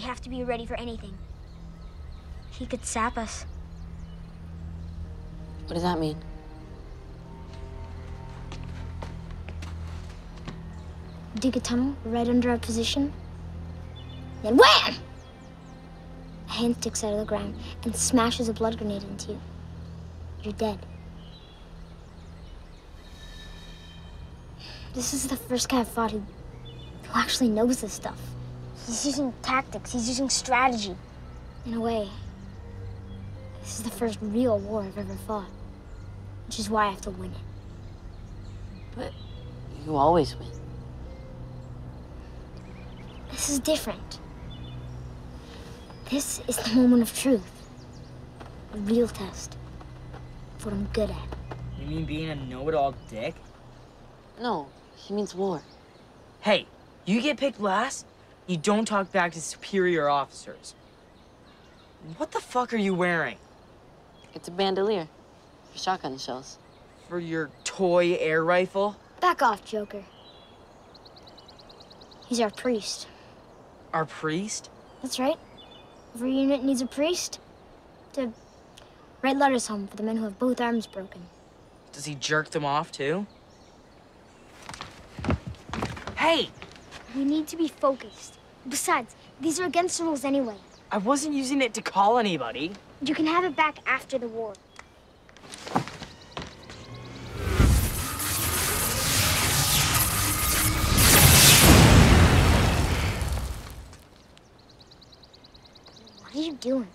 have to be ready for anything. He could sap us. What does that mean? Dig a tunnel right under our position. Then wham! A hand sticks out of the ground and smashes a blood grenade into you. You're dead. This is the first guy I've fought who, who actually knows this stuff. He's using tactics, he's using strategy. In a way, this is the first real war I've ever fought. Which is why I have to win it. But you always win. This is different. This is the moment of truth. A real test. Of what I'm good at. You mean being a know-it-all dick? No, he means war. Hey, you get picked last, you don't talk back to superior officers. What the fuck are you wearing? It's a bandolier for shotgun shells. For your toy air rifle? Back off, Joker. He's our priest. Our priest? That's right. Every unit needs a priest to write letters home for the men who have both arms broken. Does he jerk them off too? Hey! We need to be focused. Besides, these are against the rules anyway. I wasn't using it to call anybody. You can have it back after the war. What are you doing?